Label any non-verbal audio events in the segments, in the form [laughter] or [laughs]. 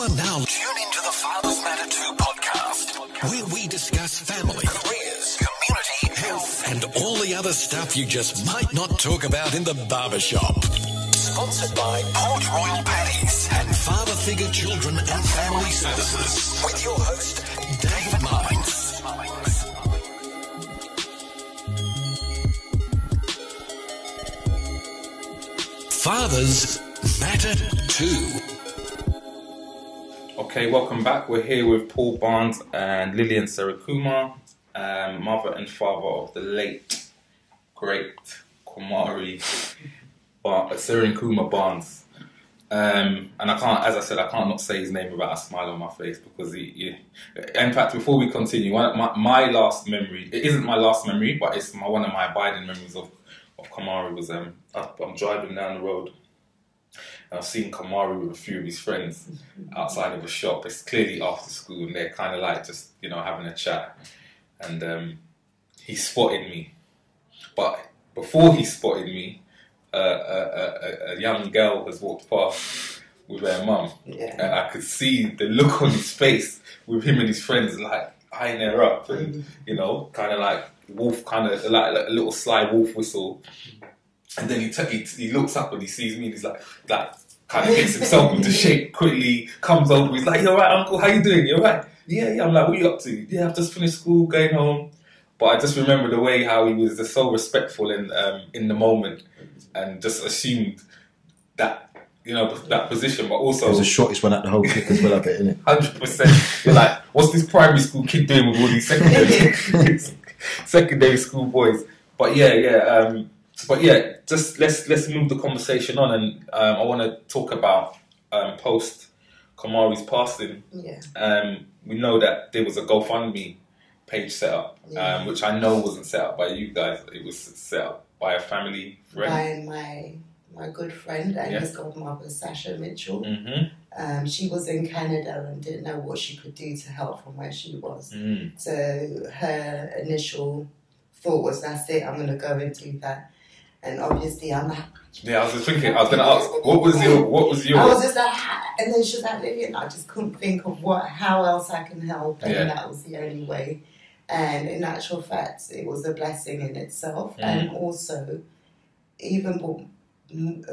are now tuned into the Fathers Matter Too podcast, where we discuss family, careers, community, health, and all the other stuff you just might not talk about in the barbershop. Sponsored by Port Royal Patties and Father Figure Children and Family Services. With your host, David Mines. Fathers Matter Too. Okay, welcome back. We're here with Paul Barnes and Lillian Serunkuma, um, mother and father of the late, great Quamari Bar- Barnes. Um, and I can't, as I said, I can't not say his name without a smile on my face because he. he in fact, before we continue, one, my, my last memory, it isn't my last memory, but it's my, one of my abiding memories of, of Quamari was um, I'm driving down the road and I've seen Quamari with a few of his friends outside of a shop. It's clearly after school, and they're kind of like just you know having a chat. And um, he spotted me, but before he spotted me, uh, a, a, a young girl has walked past with her mum, Yeah. and I could see the look on his face with him and his friends, like eyeing her up, and you know, kind of like wolf, kind of like, like a little sly wolf whistle. And then he, t- he he looks up and he sees me and he's like, like kind of gets himself into shape quickly, comes over, he's like, "You alright, uncle? How you doing? You alright?" Yeah, yeah. I'm like, "What are you up to?" Yeah, I've just finished school, going home. But I just remember the way how he was just so respectful in um, in the moment, and just assumed that you know that position, but also It was the shortest one at the whole kick as well, I bet, innit? hundred percent. You're like, what's this primary school kid doing with all these secondary [laughs] [laughs] secondary school boys? But yeah, yeah, um, but yeah. Just let's let's move the conversation on, and um, I want to talk about um, post Quamari's passing. Yeah. Um, we know that there was a GoFundMe page set up, Yeah. um, which I know wasn't set up by you guys. It was set up by a family friend. By my my good friend and Yeah. his godmother, Sasha Mitchell. hmm Um, she was in Canada and didn't know what she could do to help from where she was. Mm. So her initial thought was, "That's it. I'm going to go and do that." And obviously, I'm like, Yeah, I was just thinking. I was going to ask, what was your what was your I was just like, and then she was like, Lillian, I just couldn't think of what, how else I can help, and Yeah. that was the only way. And in actual fact, it was a blessing in itself, Mm. and also, even more,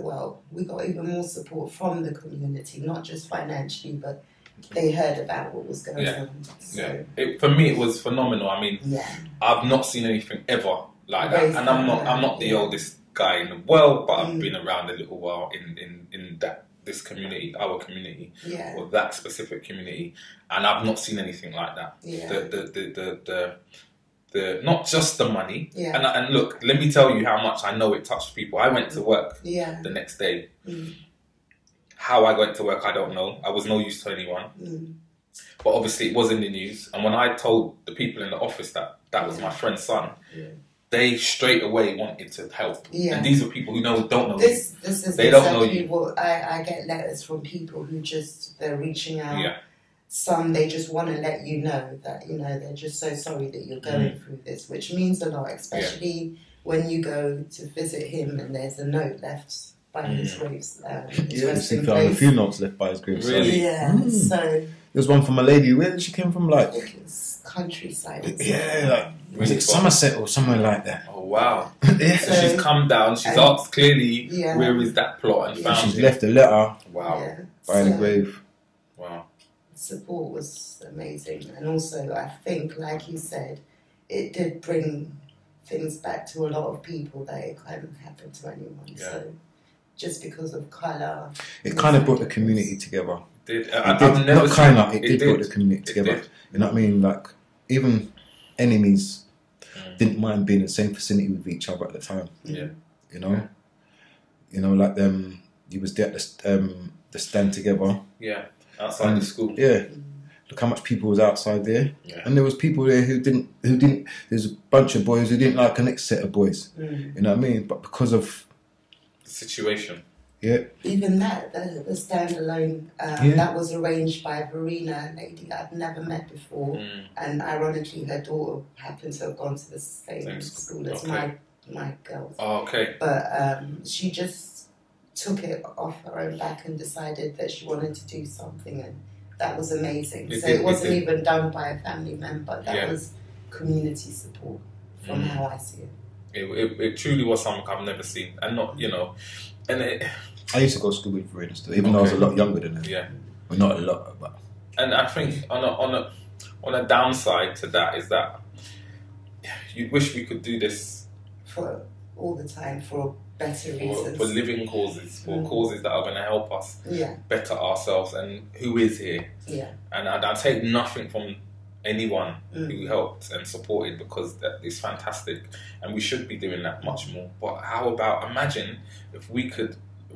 well, we got even more support from the community, not just financially, but they heard about what was going Yeah. on. So, yeah? It, for me, it was phenomenal. I mean, yeah, I've not seen anything ever like that, and I'm not I'm not the oldest guy in the world, but I've Mm. been around a little while in in in that this community, our community, yeah, or that specific community, and I've not seen anything like that. yeah, The the the the. the the, not just the money, yeah, and, and look, let me tell you how much I know it touched people. I went to work yeah, the next day. mm, How I went to work, I don't know. I was no use to anyone. mm, but obviously it was in the news. And when I told the people in the office that that was my friend's son, Yeah. They straight away wanted to help. Yeah. And these are people who know don't know This this is They don't know exactly you. I, I get letters from people who just they're reaching out. Yeah, Some they just want to let you know that you know they're just so sorry that you're going Mm. through this, which means a lot, especially when you go to visit him and there's a note left by his Mm. graves. Um, his Yeah, resting see, a few notes left by his grave. so- Really? Yeah, Mm. so There's one from a lady. Where did she come from? I Like, it's countryside. yeah, like, was Really it far. Somerset or somewhere like that? Oh wow. [laughs] yeah. So she's come down, she's And- asked clearly Yeah. where is that plot and Yeah. found She's it. left a letter Wow. Yeah, by the grave. Wow. support was amazing and also i think like you said it did bring things back to a lot of people that it hadn't happened to anyone Yeah. so just because of colour It kind of brought the community together. Did, It I, did, I've never not kind of, seen- it, did, bring the community together. You know what I mean? Like, even enemies Mm. didn't mind being in the same vicinity with each other at the time. Yeah. You know? You know, like them, you was there at the, um, the stand together. Yeah. Outside And- the school. Yeah. Look how much people was outside there. Yeah. And there was people there who didn't, who didn't, there's a bunch of boys who didn't like the next set of boys. Mm. You know what I mean? But because of, The situation. Yeah, even that the, the standalone um, Yeah. that was arranged by Verena a lady I'd never met before Mm. and ironically her daughter happened to have gone to the same, Same school school, as okay. my my girls Oh, okay. but um, she just took it off her own back and decided that she wanted to do something and that was amazing. It so did- it it wasn't did. even done by a family member. That Yeah. was community support from Mm. how I see it. It, it, it truly was something I've never seen, and not you know, and it, I used to go to school with Verena still, even though I was a lot younger than her. yeah, Well, not a lot, but and I think on a on a on a downside to that is that you wish we could do this For all the time for better for, reasons. for living causes, for Mm. causes that are going to help us yeah, better ourselves and who is here. yeah. And I, I take nothing from anyone Mm. who helped and supported because that is fantastic, and we should be doing that much more. But how about imagine if we could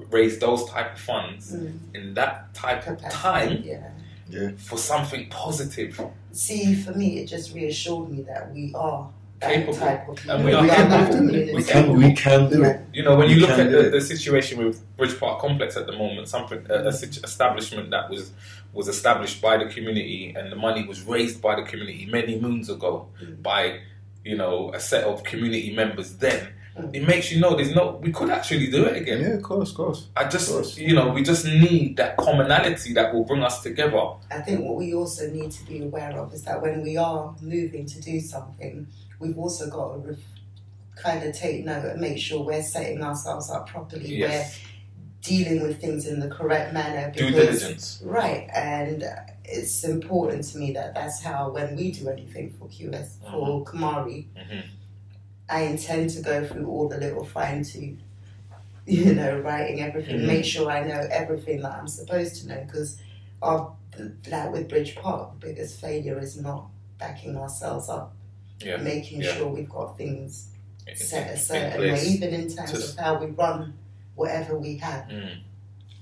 raise those type of funds Mm. in that type of time Yeah. for something positive? See, for me, it just reassured me that we are that Capable. type of And we community. are capable. we can we can do it. You know, when you look at the, the situation with Bridge Park Complex at the moment, something a, a situ- establishment that was was established by the community and the money was raised by the community many moons ago Mm. by you know a set of community members. Then Mm. it makes you know there's no we could actually do it again. Yeah, of course, of course. I just course. you know we just need that commonality that will bring us together. I think what we also need to be aware of is that when we are moving to do something, we've also got to re- kind of take note and make sure we're setting ourselves up properly. Yes, We're dealing with things in the correct manner. due diligence. Right, and it's important to me that that's how when we do anything for QS for Quamari, Mhm. I intend to go through all the little fine tooth, you know, writing everything, Mhm. make sure I know everything that I'm supposed to know because our like with Bridge Park, the biggest failure is not backing ourselves up, Yeah, making yeah. sure we've got things in- set a certain way, even in terms Just- of how we run whatever we have. Mm.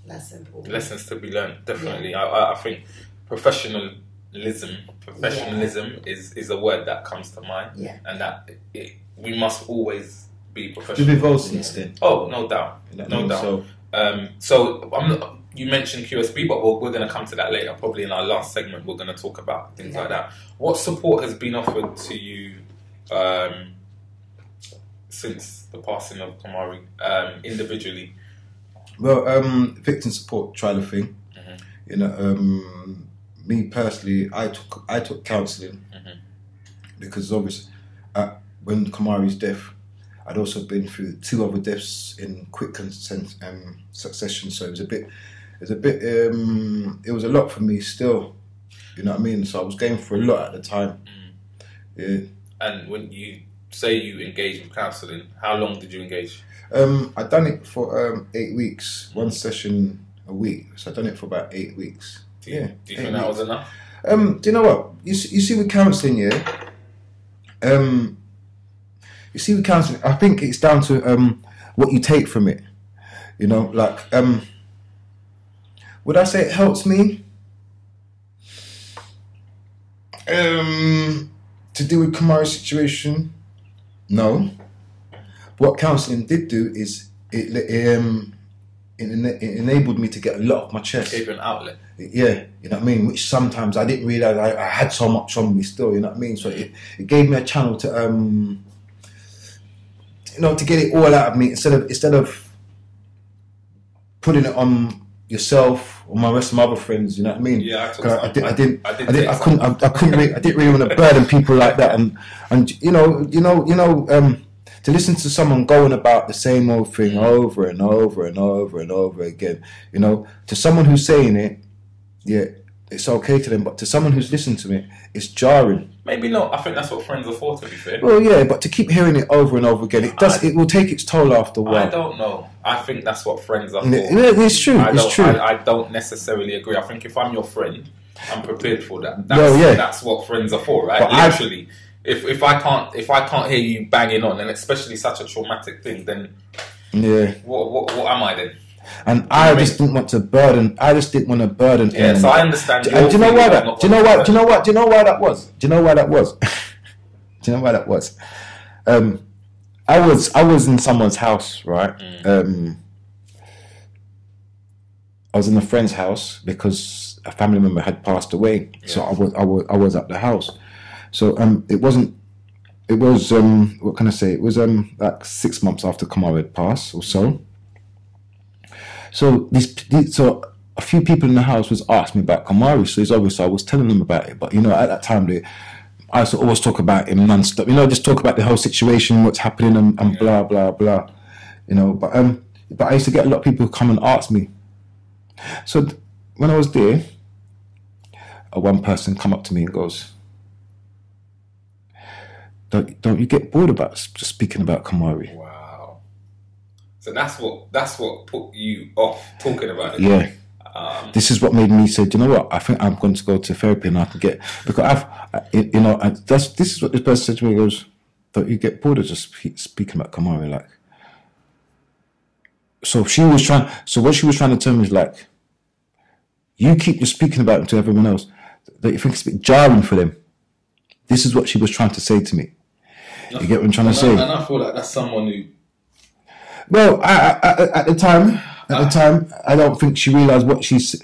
That's important. lessons to be learned. Definitely, I, I, I think professionalism, professionalism is is a word that comes to mind, Yeah. and that it, we must always be We've professional. evolved since then. Oh, no doubt. you No doubt. So Um, so I'm not, you mentioned QSB, but we're, we're going to come to that later. Probably in our last segment, we're going to talk about things Yeah. like that. What support has been offered to you um, since the passing of Quamari um, individually? Well, um, victim support trial of thing. Mhm. You know, um, me personally, I took I took counselling Mhm. because obviously, uh, when Quamari's death, I'd also been through two other deaths in quick consent um, succession. So it was a bit, it was a bit, um, it was a lot for me still. You know what I mean? So I was going for a lot at the time. Yeah. And when you say you engage with counselling, how long did you engage? Um, I done it for um, eight weeks, one session a week. So I done it for about eight weeks. Do you, Yeah, do you think that was enough? Um, do you know what you see, you see with counselling? Yeah. Um, you see with counselling, I think it's down to um what you take from it. You know, like um, would I say it helps me? Um, to deal with Quamari's situation, no. What counselling did do is it um it, ena- it enabled me to get a lot off my chest Gave you an outlet. yeah, you know what I mean. Which sometimes I didn't realize I, I had so much on me still. You know what I mean. So it, it gave me a channel to um, you know, to get it all out of me instead of instead of putting it on yourself or my rest of my other friends. You know what I mean. Yeah, I, I, did, I didn't. I did. I, did, I couldn't. I, I couldn't. Really, I didn't really want to burden people like that, and and you know, you know, you know, um, to listen to someone going about the same old thing over and over and over and over again. You know, to someone who's saying it, yeah, it's okay to them, but to someone who's listened to it, it's jarring. Maybe not. I think that's what friends are for. To be fair. Well, yeah, but to keep hearing it over and over again, it does. It will take its toll after a while. I don't know. I think that's what friends are for. Yeah, it's true. I It's don't, true. I, I don't necessarily agree. I think if I'm your friend, I'm prepared for that. That's, Well, yeah. that's what friends are for, right? But I- Literally, if if I can't if I can't hear you banging on, and especially such a traumatic thing, then Yeah, what what, what am I then? And I just didn't want to burden. I just didn't want to burden. Yeah, anyone. so I understand. Do, and do you know why that? Do you know why? Do you know what? Do you know why that was? Do you know why that was? [laughs] do you know why that was? Um, I was I was in someone's house, right? Mm. Um, I was in a friend's house because a family member had passed away, so I was I was I was at the house. So um, it wasn't. It was um, what can I say? It was um, like six months after Quamari had passed or so. So these, these so a few people in the house was asking me about Quamari, so it's obvious I was telling them about it. But you know, at that time, they, I used to always talk about him non-stop. You know, just talk about the whole situation, what's happening, and, and blah blah blah. You know, but um, but I used to get a lot of people come and ask me. So th- when I was there, a one person come up to me and goes, "Don't don't you get bored about just speaking about Quamari?" So that's what that's what put you off talking about it. Yeah. Um, this is what made me say, Do you know what? I think I'm going to go to therapy and I can get because I've, I, you know, I, that's this is what this person said to me. He goes, don't you get bored of just spe- speaking about Quamari? Like, so she was trying. So what she was trying to tell me is like, you keep just speaking about him to everyone else. That you think it's a bit jarring for them. This is what she was trying to say to me. You get what I'm trying to say? And I feel like that's someone who Well, I, I, at the time, at the time, I don't think she realized what she's.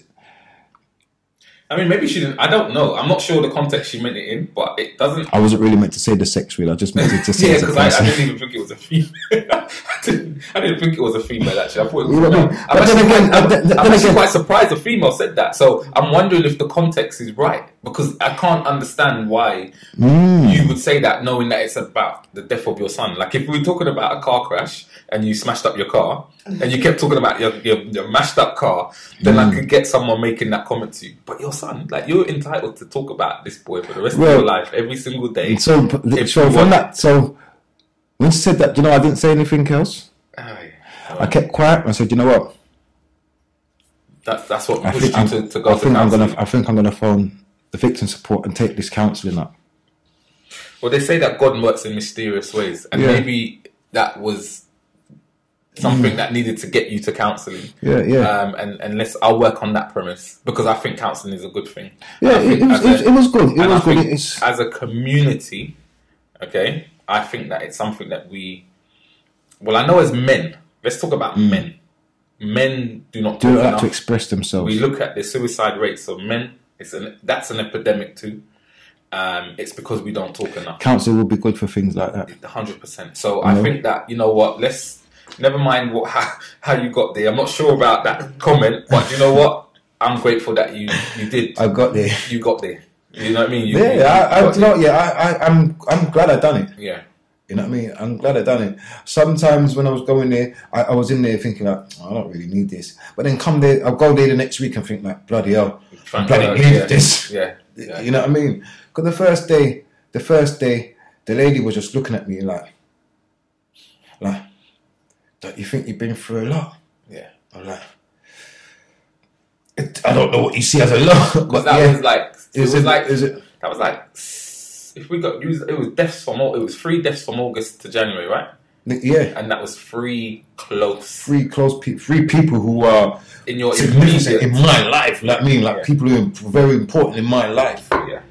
I mean, maybe she didn't. I don't know. I'm not sure the context she meant it in, but it doesn't. I wasn't really meant to say the sex real. I just meant it to [laughs] say yeah, because I, I didn't even think it was a female. [laughs] I, didn't, I didn't think it was a female. Actually, I thought it was. You know a what I male. mean? I'm But actually, then again- quite, I'm, then- then I'm actually quite surprised a female said that. So I'm wondering if the context is right because I can't understand why Mm. you would say that knowing that it's about the death of your son. Like if we were talking about a car crash and you smashed up your car and you kept talking about your, your, your mashed up car, then Mm. I could get someone making that comment to you. But your son, like you're entitled to talk about this boy for the rest Well, of your life, every single day. So, so from that, so when she said that, you know, I didn't say anything else. Aye. I kept quiet. and I said, you know what? That's that's what I pushed think, you to, to go I to think I'm gonna, I think I'm gonna phone the victim support and take this counselling up. Well, they say that God works in mysterious ways, and Yeah. maybe that was something that needed to get you to counselling. Yeah, yeah. Um, and and let's I'll work on that premise because I think counselling is a good thing. Yeah, it, it was, as it, was- a- it was good. It was good. It's, as a community, okay, I think that it's something that we. Well, I know as men. Let's talk about men. Men do not Mm. do enough. to express themselves. we look at the suicide rates of men. It's an that's an epidemic too. Um, it's because we don't talk enough. Counsel will be good for things like that. hundred percent. So I think that you know what. Let's never mind what how, how you got there. I'm not sure about that comment, but you know what? I'm grateful that you you did. I got there. you got there. You know what I mean? You, Yeah, you- I, I, you know, yeah, I, I, I'm, I'm glad I done it. yeah. You know what I mean? I'm glad I done it. Sometimes when I was going there, I, I was in there thinking like, oh, I don't really need this. But then come there, I'll go there the next week and think like, bloody hell, I bloody needed yeah. this. Yeah. yeah. [laughs] You know what I mean? Because the first day, the first day, the lady was just looking at me like, don't you think you've been through a lot? yeah. I'm like, it, I don't know what you see as a lot, [laughs] but that yeah. was like it is was it like is it? that was like if we got used it was deaths from it was three deaths from August to January, right? Yeah, And that was three close three close people, three people who are in your significant in my life. Like I mean, like Yeah. people who are very important in my life. yeah.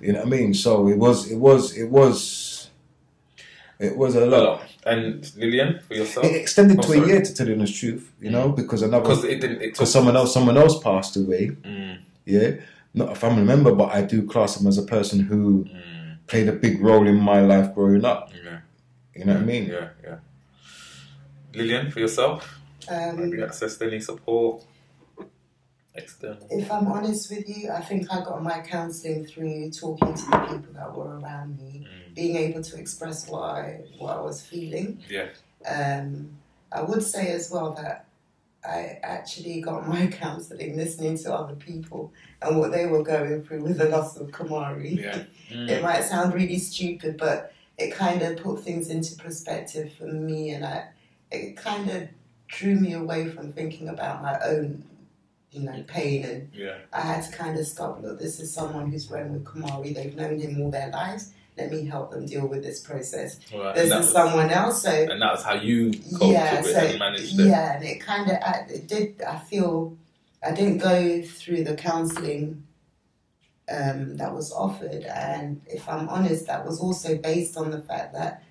You know what I mean? So it was, it was, it was, it was a lot. Hello. And Lillian for yourself. It extended Oh, to a year to tell you the truth, you know, because another because it didn't. Because someone else, someone else passed away. Mm, Yeah, not a family member, but I do class him as a person who mm, played a big role in my life growing up. yeah, You know what I mean? yeah, yeah. Lillian for yourself. Have you Um, accessed any support? External. if I'm honest with you, I think I got my counselling through talking to the people that were around me, Mm. being able to express what I, what I was feeling. Yeah. Um, I would say as well that I actually got my [laughs] counselling listening to other people and what they were going through with the loss of Quamari. Yeah. [laughs] It might sound really stupid, but it kind of put things into perspective for me, and I, it kind of drew me away from thinking about my own, you know, pain. And Yeah. I had to kind of stop. Look, this is someone who's grown with Quamari. They've known him all their lives. Let me help them deal with this process. Right. This that, is was, someone else, so and that was how you yeah, with so and managed it. yeah, and it kind of it did. I feel I didn't go through the counselling um, that was offered, and if I'm honest, that was also based on the fact that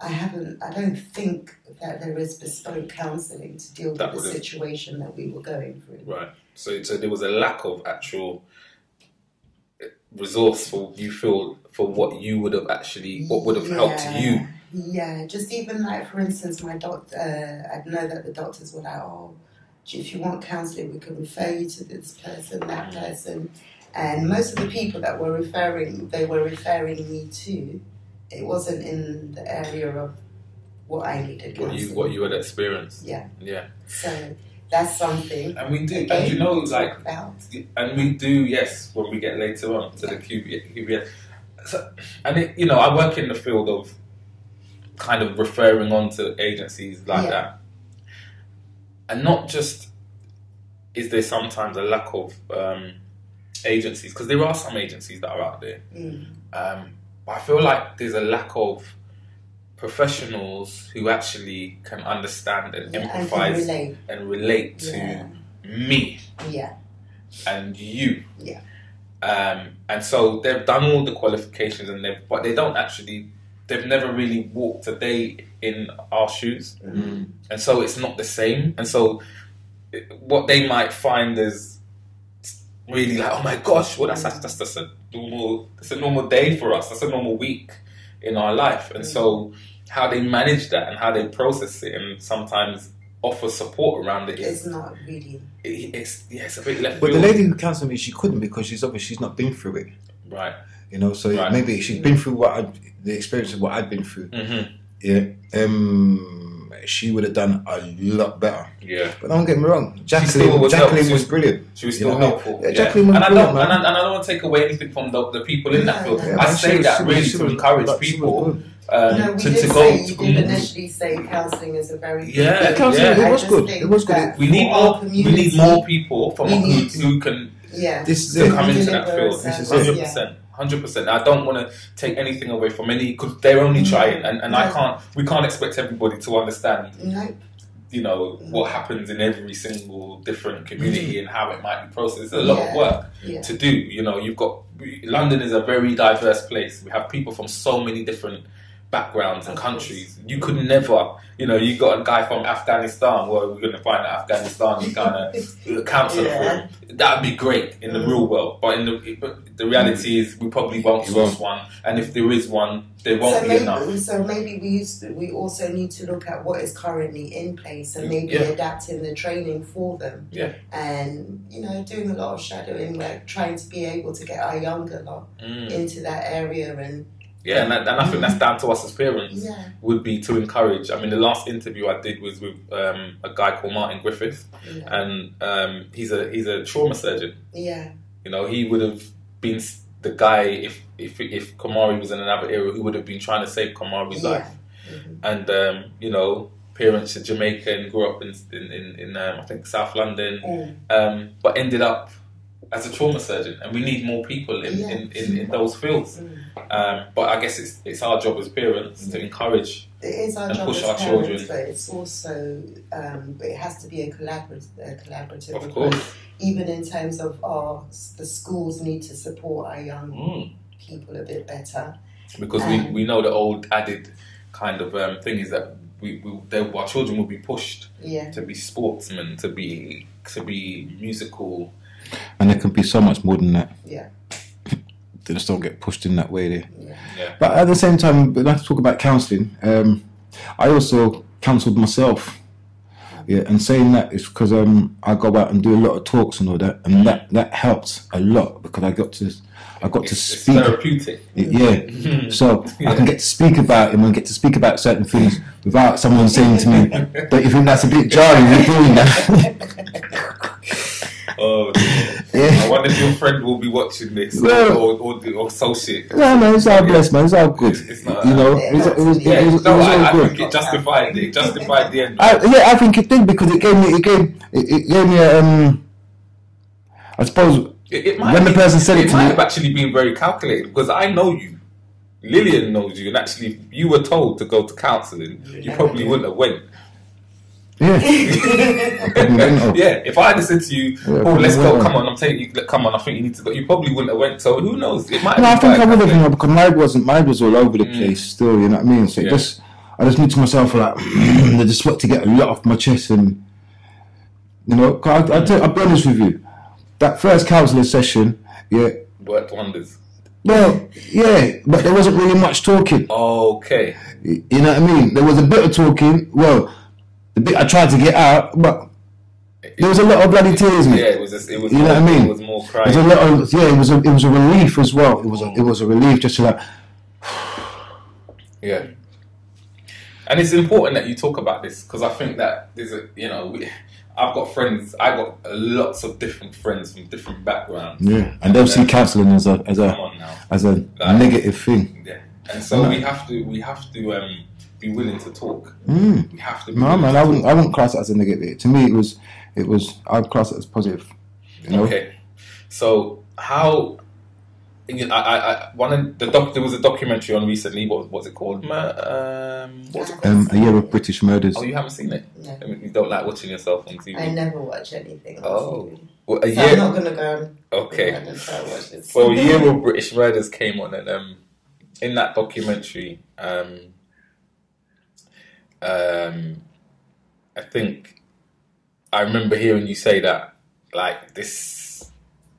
I haven't. I don't think that there is bespoke counselling to deal with the situation that we were going through. Right. So, so there was a lack of actual resource for You feel for what you would have actually, what would have helped you. Yeah, just even like for instance, my doctor. Uh, I know that the doctors were like, "Oh, if you want counselling, we can refer you to this person, that person. And most of the people that were referring, they were referring me to, it wasn't in the area of what I needed What you what you had experienced. Yeah. Yeah. So that's something. And we do, and you know, like and we do yes when we get later on to the QB, QBS. So, and it, you know, I work in the field of kind of referring on to agencies like Yeah. that, and not just is there sometimes a lack of um, agencies because there are some agencies that are out there, Mm. um, but I feel like there's a lack of professionals who actually can understand and Yeah, and empathize relate. and relate to Yeah. me Yeah. and you. Yeah. Um, and so they've done all the qualifications and they've, but they don't actually, they've never really walked a day in our shoes. Mm. And so it's not the same. And so what they might find is really like, oh my gosh, well that's, that's, that's, that's a normal, that's a normal day for us. That's a normal week in our life. And so how they manage that and how they process it and sometimes offer support around it It's is, not really. it- it's, yeah, it's a bit left But the lady who counselled me, she couldn't because she's obviously she's not been through it. Right. You know, so Right. maybe she's been through what I, the experience of what I'd been through. hmm Yeah, um, she would have done a lot better. Yeah. But don't get me wrong, Jacqueline, was Jacqueline helpful. was brilliant. She was You still know, helpful. yeah, Yeah. Jacqueline was and I don't, and I, and I don't want to take away anything from the, the people in that Yeah, field. yeah, I man, say was- that really to encourage like, she was people good. Um, no, we to, did to say go. you did initially say counselling is a very Yeah, Yeah, counselling, yeah. it was good. just It was good. we need more. We need more people from who, need- who can Yeah, This is to it. come into that Deliver field. This is it. Hundred percent. Hundred percent. I don't want to take anything away from any because they're only No, trying, and, and I can't. We can't expect everybody to understand No, you know what happens in every single different community and how it might be processed. It's a lot of work yeah, to do. You know, you've got London is a very diverse place. We have people from so many different backgrounds and countries. You could never, you know, you got a guy from Afghanistan. Well, we're going to find out Afghanistan is kind of counselor for Yeah. him. That would be great in the Mm. real world, but in the but the reality is we probably won't You source one, and if there is one, there won't so be maybe, enough. so maybe we used to, we also need to look at what is currently in place and maybe Yeah. adapting the training for them. Yeah. And you know, doing a lot of shadowing, like trying to be able to get our younger lot Mm. into that area and Yeah, and, that, and I think that's down to us as parents. yeah, would be to encourage. I mean, the last interview I did was with um, a guy called Martin Griffith, yeah, and um, he's a he's a trauma surgeon. yeah, You know, he would have been the guy if if if Quamari was in another era, who would have been trying to save Quamari's Yeah. life. Mhm. And um, you know, parents are Jamaican, grew up in in in, in um, I think South London, Mm. um, but ended up as a trauma surgeon. And we need more people in, Yeah. in, in, in those fields. Mm. Um, but I guess it's it's our job as parents to encourage. It is our And job push as our parents, children. but it's also um, it has to be a collaborative, a collaborative Of approach. course. Even in terms of our the schools need to support our young Mm. people a bit better. because Um, we, we know the old added kind of um, thing is that we, we they, our children will be pushed Yeah, to be sportsmen, to be to be musical. And there can be so much more than that. yeah, They just don't get pushed in that way there. yeah. Yeah, But at the same time, when I talk about counselling, um, I also counselled myself. Yeah, and saying that is because um, I go out and do a lot of talks and all that, and that, that helped a lot because I got to I got to it's, it's speak. therapeutic. Yeah, [laughs] so I can get to speak about him and get to speak about certain things without someone saying to me, [laughs] "Don't you think that's a bit jarring? You're doing that." [laughs] Oh. Yeah. I wonder if your friend will be watching this Well- or, or, or, or associate. no, no, it's all blessed, man. It's all good. It's- it's not- you know, Yeah, it was, it was, it Yeah, was, it no, was I, all I think it justified it. Justified the end. I, yeah, I think it did because it gave me, it gave, it, it gave me a, um, I suppose, It, it might When the be- person said it it to might me- have actually been very calculated because I know you. Lillian knows you, and actually, if you were told to go to counselling, you probably wouldn't have went. Yeah. Probably wouldn't have. yeah, if I had said to you, Yeah, "Oh, let's go. Come on, I'm taking you. Come on, I think you need to go." You probably wouldn't have went. So who knows? It might. No, I think I would have, you know, because mine wasn't, mine was all over the Mm. place still, you know what I mean? So Yeah. just, I just need to myself like, [clears throat] I just want to get a lot off my chest and, you know, I, I tell, I'll be honest with you, that first counselling session, yeah, worked wonders. well, yeah, but there wasn't really much talking. Okay. You know what I mean? There was a bit of talking. Well, bit I tried to get out, but there was a lot of bloody tears. Yeah, it was. Just, it was. You more, know what I mean? It was more It crying. was a lot of yeah. It was a it was a relief as well. It was a, it was a relief just to like Yeah. And it's important that you talk about this because I think that there's a, you know, we, I've got friends, I got lots of different friends from different backgrounds. yeah, and they'll see counselling as a as a as a Like- negative thing. Yeah. And so we have to, we have to um, be willing to talk. Mm. We have to be No man, to I wouldn't talk. I wouldn't class it as a negative. To me, it was it was I'd class it as positive. You know, Okay. So how, you know, I, I, I, one of the doc, there was a documentary on recently, what was it called? Ma- Um, what was it called? um, a year of British murders. oh, you haven't seen it? No. I mean, you don't like watching yourself on TV? I never watch anything on Oh. TV. Well, a So year, I'm not gonna go okay. go and try to watch this. So a year of British murders came on, and um, in that documentary, um, um, I think I remember hearing you say that, like this,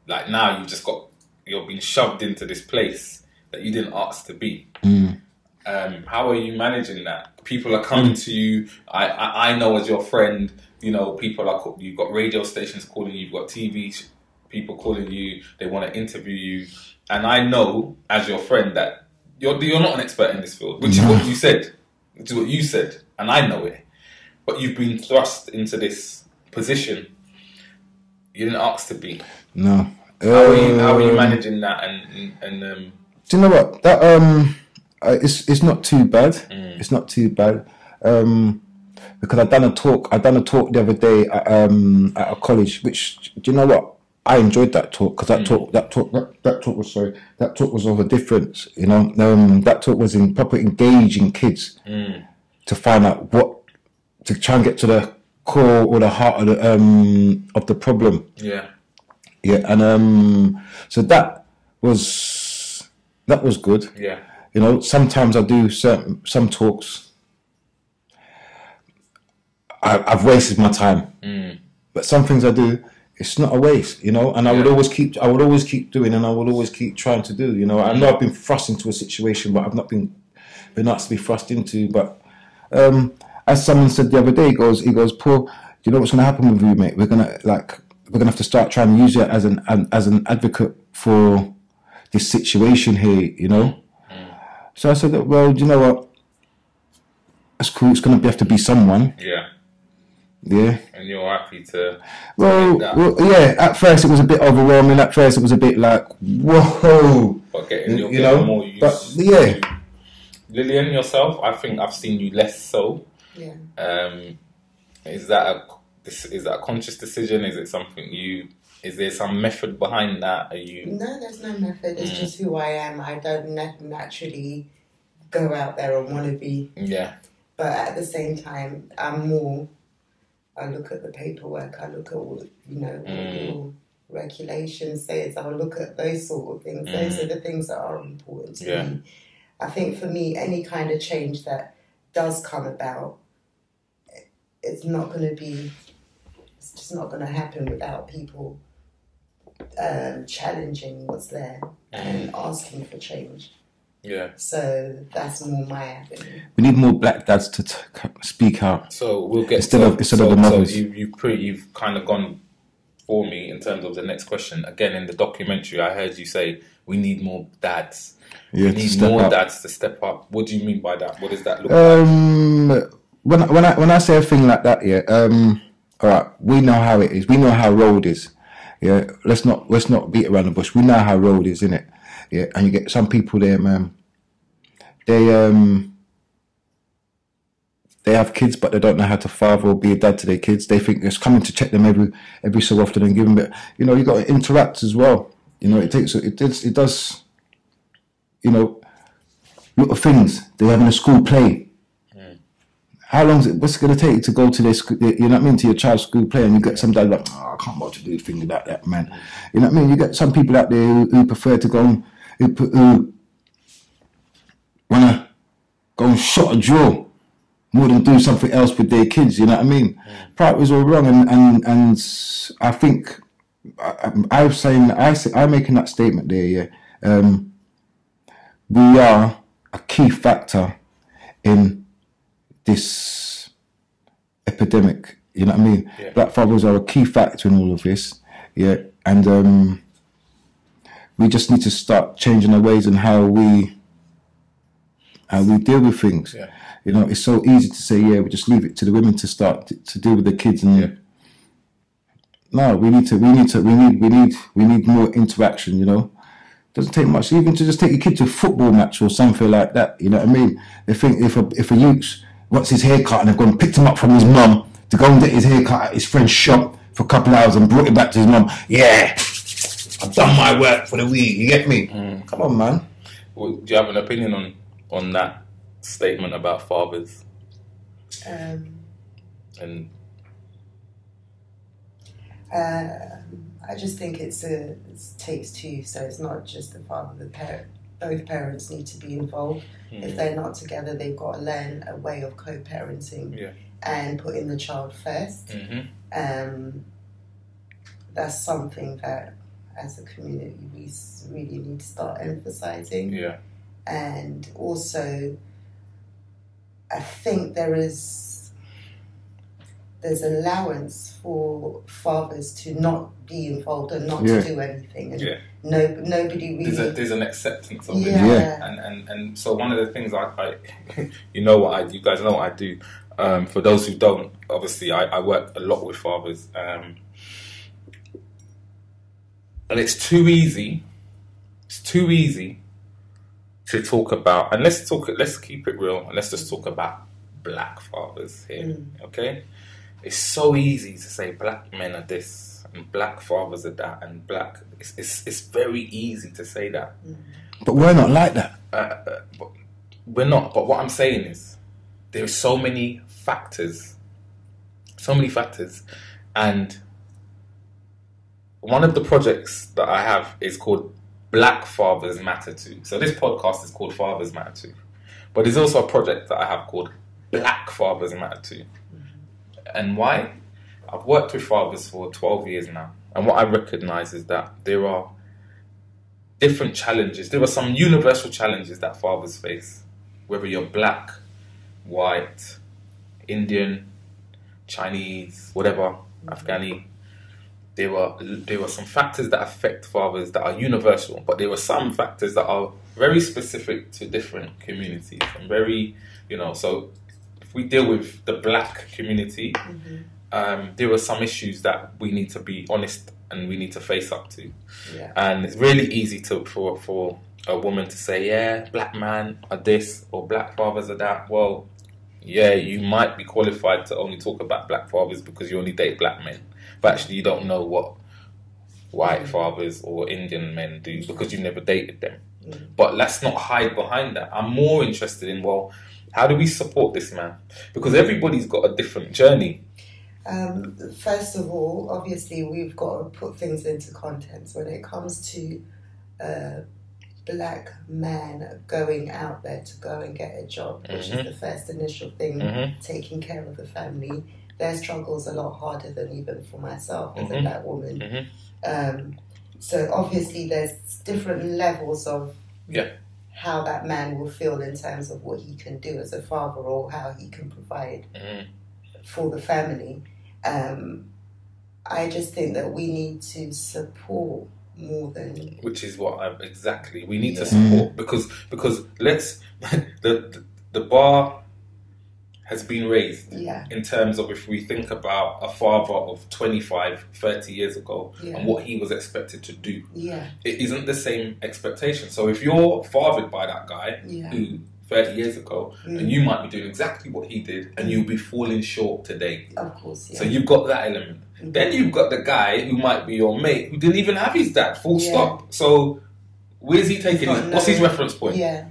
like now you've just got you're being shoved into this place that you didn't ask to be. Mm. Um, how are you managing that? People are coming to you. I, I, I know as your friend, you know, people are. You've got radio stations calling you. You've got TV people calling you. They want to interview you, and I know as your friend that you're you're not an expert in this field, which is what you said. Is what you said, and I know it. But you've been thrust into this position. You didn't ask to be. No. How are you? How are you Um, managing that? And and um, Do you know what that um, it's it's not too bad. Mm. It's not too bad. Um, because I done a talk. I done a talk the other day at, um, at a college. Which do you know what? I enjoyed that talk because that Mm. talk, that talk, that, that talk was sorry, that talk was of a difference. You know, um, that talk was in proper engaging kids Mm. to find out what to try and get to the core or the heart of the um of the problem. yeah, Yeah, and um, so that was that was good. yeah, You know, sometimes I do certain some talks. I, I've wasted my time, Mm. but some things I do, it's not a waste. You know, and I would always keep, I would always keep doing, and I would always keep trying to do. You know, I know I've been thrust into a situation, but I've not been been asked to be thrust into. But um, as someone said the other day, he goes, he goes, Paul, do you know what's going to happen with you, mate? We're gonna like, we're gonna have to start trying to use it as an, an as an advocate for this situation here. You know. So I said, well, do you know what? That's cool. It's going to have to be someone. yeah. Yeah. And you're happy to. Well, that. well, yeah. At first, it was a bit overwhelming. At first, it was a bit like, whoa. But getting, you're You getting know, more used but, yeah. to- Lillian, yourself, I think I've seen you less so. Yeah. Um, is that a this- is that a conscious decision? Is it something you? Is there some method behind that? Are you? No, there's no method. Mm. It's just who I am. I don't nat- naturally go out there and want to be, Yeah, but at the same time, I'm more. I look at the paperwork. I look at all, you know, Mm. your regulations says. I'll look at those sort of things. Those are the things that are important to Mm. Yeah. me. I think for me, any kind of change that does come about, it's not going to be. It's just not going to happen without people um, challenging what's there and asking for change. Yeah. So that's more my avenue. We need more black dads to t- speak out. So we'll get Instead to, of- instead so, of the mothers. So you you pretty you've kind of gone for me in terms of the next question. Again, in the documentary, I heard you say we need more dads. Yeah, We need more up. dads to step up. What do you mean by that? What does that look like? Um, when I- when I when I say a thing like that, yeah. Um, all right, we know how it is. We know how road is. Yeah, let's not let's not beat around the bush. We know how road is, innit? Yeah, and you get some people there, man. They um. They have kids, but they don't know how to father or be a dad to their kids. They think it's coming to check them every every so often and give them. But you know, you got to interact as well. You know, it takes it does it does. You know, little things they have in a school play. How long is it? What's it going to take to go to their school? You know what I mean? To your child's school play, and you get some dad like, oh, I can't bother to do things like that, man. You know what I mean? You get some people out there who, who prefer to go and who, who wanna go and shot a draw more than do something else with their kids. You know what I mean? Priorities all wrong, and and and I think I, I was saying I say, I'm making that statement there. Yeah, um, we are a key factor in this epidemic You know what I mean? Yeah. Black fathers are a key factor in all of this. Yeah, and um, we just need to start changing our ways and how we how we deal with things. Yeah. You know, it's so easy to say, yeah, we just leave it to the women to start to, to deal with the kids and. Yeah. No, we need to. We need to. We need. We need. We need more interaction. You know, doesn't take much. Even to just take your kid to a football match or something like that. You know what I mean? They think if a if a youth wants his hair cut and they've gone and picked him up from his mum to go and get his hair cut at his friend's shop for a couple of hours and brought it back to his mum. Yeah, I've done my work for the week. You get me? Come on, man. Well, do you have an opinion on on that statement about fathers Um, and uh, I just think it's a it takes two, so it's not just the father. The parent, both parents need to be involved. If they're not together, they've got to learn a way of co-parenting Yeah. and putting the child 1st hmm Um, that's something that, as a community, we really need to start emphasizing. yeah and also I think there is there's allowance for fathers to not be involved and not Yeah. to do anything and Yeah. no nobody there's, a, really there's an acceptance of it yeah, Yeah. and, and and so one of the things I, I [laughs] you know what I you guys know what I do. Um, for those who don't, obviously I, I work a lot with fathers, um, and it's too easy. It's too easy to talk about, and let's talk. Let's keep it real, and let's just talk about black fathers here. Okay, it's so easy to say black men are this and black fathers are that, and black. It's it's, it's very easy to say that But we're not like that. uh, uh, but we're not. But what I'm saying is, there are so many factors, so many factors, and one of the projects that I have is called Black Fathers Matter Too. So this podcast is called Fathers Matter Too, but there's also a project that I have called Black Fathers Matter Too. And why? I've worked with fathers for 12 years now, and what I recognise is that there are different challenges. There are some universal challenges that fathers face, whether you're black, white, Indian, Chinese, whatever, Afghani. There are there are some factors that affect fathers that are universal, but there are some factors that are very specific to different communities and very, you know. So if we deal with the black community, um, there are some issues that we need to be honest and we need to face up to yeah and it's really easy to for for a woman to say, yeah, black man are this or black fathers are that. Well, yeah, you might be qualified to only talk about black fathers because you only date black men, but actually you don't know what white fathers or Indian men do because you never dated them. But let's not hide behind that. I'm more interested in well, how do we support this man? Because everybody's got a different journey. Um, first of all, obviously, we've got to put things into context when it comes to a black man going out there to go and get a job, which is the first initial thing, Mhm. taking care of the family. Their struggle's a lot harder than even for myself as a Mhm. black woman. Mhm. Um, so obviously, there's different levels of Yeah. how that man will feel in terms of what he can do as a father or how he can provide Mhm. for the family. Um, I just think that we need to support more than which is what I'm exactly we need to support because because let's [laughs] the, the the bar has been raised yeah, in terms of if we think about a father of 25 30 years ago Yeah. and what he was expected to do yeah, it isn't the same expectation so if you're fathered by that guy Yeah. who 30 years ago Mm. and you might be doing exactly what he did and you'll be falling short today of course, yeah, so you've got that element. Then you've got the guy who might be your mate who didn't even have his dad. Full Yeah. stop. So where's he taking? it what's his reference point? yeah,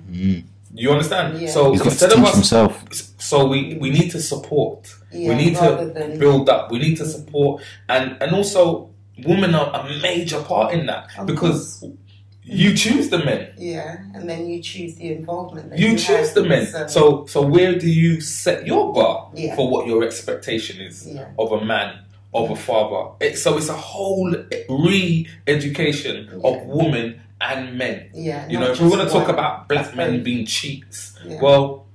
You understand? Yeah. So He's got to instead of us, himself. so we we need to support. yeah. we need to than build up. We need to support, and and also women are a major part in that Of because you choose the men. yeah, and then you choose the involvement. That You you choose have, the men. So so where do you set your bar Yeah. for what your expectation is Yeah. of a man, of a father? It, so it's a whole re-education Yeah. of women and men. yeah, You know, if we want to talk about black men being cheats, Yeah. well,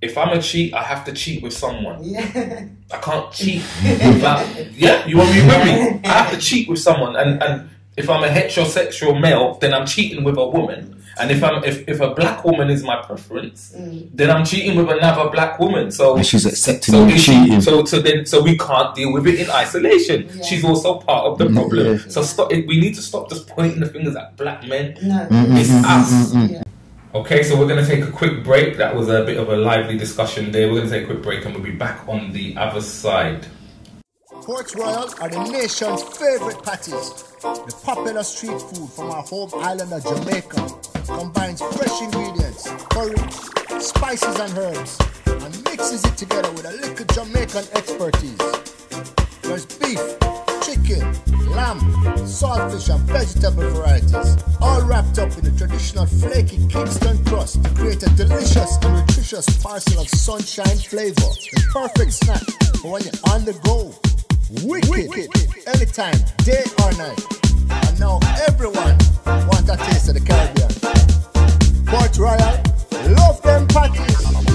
if I'm a cheat, I have to cheat with someone. Yeah. I can't cheat. [laughs] without, yeah, you want me with me? I have to cheat with someone, and and if I'm a heterosexual male, then I'm cheating with a woman. And if I'm if, if a black woman is my preference, mm. then I'm cheating with another black woman. So And she's accepting so she- cheating. So so then so we can't deal with it in isolation. Yeah. She's also part of the mm-hmm. problem. Yeah. So stop. We need to stop just pointing the fingers at black men. No. Mm-hmm. It's mm-hmm. us. Yeah. Okay, so we're going to take a quick break. That was a bit of a lively discussion there. We're going to take a quick break and we'll be back on the other side. Ports Royal are the nation's favorite patties. The popular street food from our home island of Jamaica combines fresh ingredients, curry, spices, and herbs, and mixes it together with a little Jamaican expertise. There's beef, chicken, lamb, saltfish, and vegetable varieties, all wrapped up in a traditional flaky Kingston crust to create a delicious and nutritious parcel of sunshine flavor. The perfect snack for when you're on the go. Wicked, anytime, day or night. And now everyone wants a taste of the Caribbean. Port Royal, love them parties.